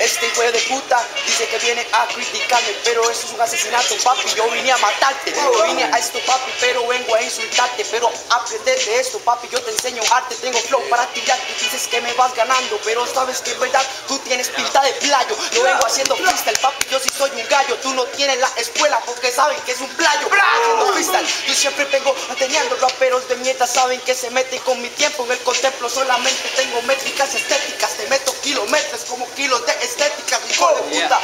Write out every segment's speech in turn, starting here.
este hijo de puta dice que viene a criticarme, pero eso es un asesinato, papi. Yo vine a matarte, yo vine a esto, papi, pero vengo a insultarte. Pero aprender de esto, papi, yo te enseño arte, tengo flow para tirar. Tú dices que me vas ganando, pero sabes que en verdad tú tienes pinta de playo. Yo vengo haciendo freestyle, papi, yo sí soy un gallo. Tú no tienes la escuela porque saben que es un playo. Haciendo freestyle, yo siempre vengo manteniendo raperos de mierda, saben que se meten con mi tiempo. En el contemplo solamente tengo métricas estéticas, te meto kilómetros como kilos de estética, hijo de puta.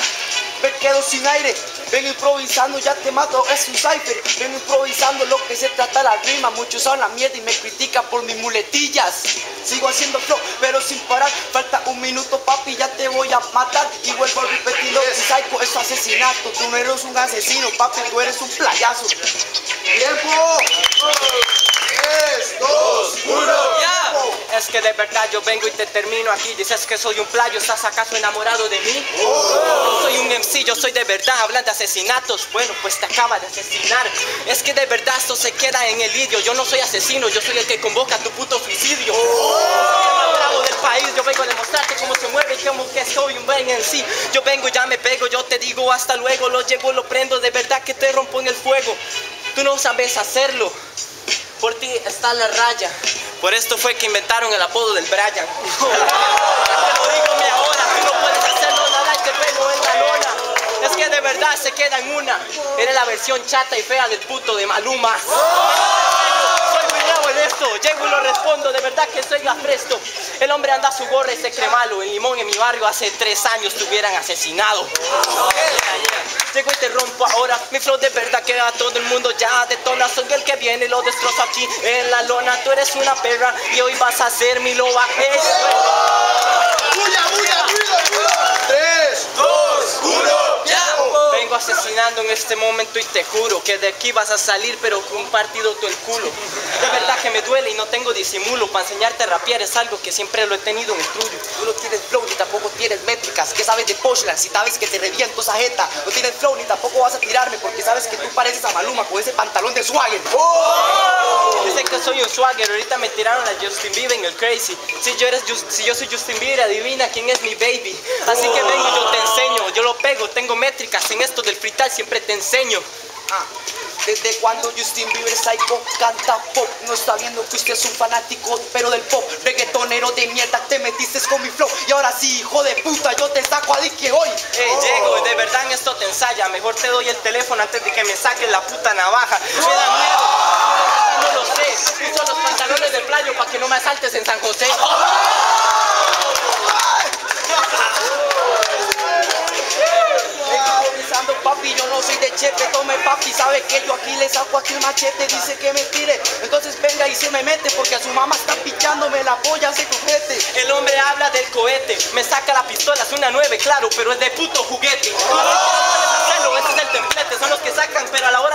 Me quedo sin aire, vengo improvisando, ya te mato, es un cipher. Vengo improvisando lo que se trata la rima. Muchos son la mierda y me critican por mis muletillas. Sigo haciendo flow, pero sin parar. Falta un minuto, papi, ya te voy a matar. Y vuelvo a repetirlo, psycho es asesinato. Tú no eres un asesino, papi, tú eres un playazo. ¡Tres, dos, uno! Ya. Es que de verdad yo vengo y te termino aquí. Dices que soy un playo, ¿estás acaso enamorado de mí? No soy un MC, yo soy de verdad. Hablan de asesinatos, bueno, pues te acaba de asesinar. Es que de verdad esto se queda en el vídeo. Yo no soy asesino, yo soy el que convoca tu puto suicidio. Más bravo del país, yo vengo a demostrarte cómo se mueve y como que soy un buen MC. Yo vengo y ya me pego, yo te digo hasta luego. Lo llevo, lo prendo, de verdad que te rompo en el fuego. Tú no sabes hacerlo. Por ti está la raya. Por esto fue que inventaron el apodo del Brian. te lo digo mi ahora, tú no puedes hacerlo nada y te pego en la lona. Es que de verdad se queda en una. Eres la versión chata y fea del puto de Maluma. Soy muy nuevo en esto, llego y lo respondo, de verdad que soy la presto. El hombre anda a su gorra y se cree malo. En Limón, en mi barrio, hace tres años te hubieran asesinado. Llego y te rompo ahora, mi flow de verdad que a todo el mundo ya detona. Soy el que viene lo destrozo aquí en la lona. Tú eres una perra y hoy vas a ser mi loba. ¡Bulla, bulla, Asesinando en este momento y te juro que de aquí vas a salir pero con un partido todo el culo. De verdad que me duele y no tengo disimulo. Para enseñarte a rapear es algo que siempre lo he tenido en el tuyo. Tú no tienes flow ni tampoco tienes métricas. ¿Qué sabes de Poshland? Si sabes que te reviento esa jeta. No tienes flow ni tampoco vas a tirarme porque sabes que tú pareces a Maluma con ese pantalón de swagger. Dicen que soy un swagger, ahorita me tiraron a Justin Bieber en el crazy. Si yo, eres Jus- si yo soy Justin Bieber, adivina quién es mi baby. Así que vengo yo te enseño, yo lo pego, tengo métricas en esto del freestyle, siempre te enseño. Ah, Desde cuando Justin Bieber Psycho canta pop No está viendo que usted es un fanático pero del pop Reggaetonero de mierda te metiste con mi flow Y ahora sí, hijo de puta, yo te saco a que hoy Ey, llego, de verdad en esto te ensaya. Mejor te doy el teléfono antes de que me saques la puta navaja. Me da miedo, no lo sé. Uso los pantalones de playo para que no me asaltes en San José. Vengo improvisando papi, yo no soy de chepe Tome papi, sabe que yo aquí le saco aquí el machete Dice que me tire, entonces venga y se me mete Porque a su mamá está pichándome la polla, se cojete El hombre habla del cohete, me saca la pistola, es una 9, claro, pero es de puto juguete.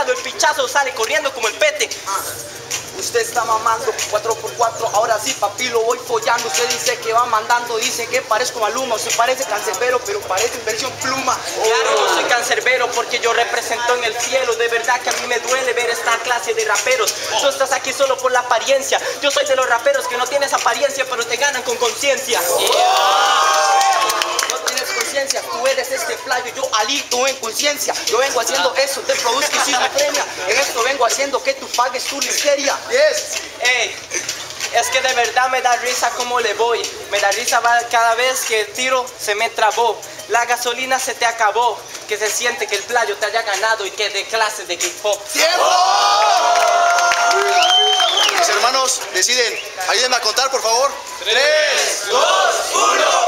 Del pichazo sale corriendo como el pete. Usted está mamando 4x4, ahora sí papi lo voy follando Usted dice que va mandando, dice que parezco Maluma Usted parece cancerbero, pero parece versión pluma Claro, no soy cancerbero porque yo represento en el cielo. De verdad que a mí me duele ver esta clase de raperos. Tú estás aquí solo por la apariencia. Yo soy de los raperos que no tienes apariencia, pero te ganan con conciencia. No tienes conciencia, tú eres este playo, yo alito en conciencia. Yo vengo haciendo eso, te produzco premia. En esto vengo haciendo que tú pagues tu listeria. Yes. Ey, es que de verdad me da risa como le voy. Me da risa cada vez que el tiro se me trabó. La gasolina se te acabó. Que se siente que el playo te haya ganado y que de clase de hip hop. ¡Tiempo! Mis hermanos deciden. Ayúdenme a contar, por favor. Tres, dos, uno.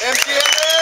Empiecen.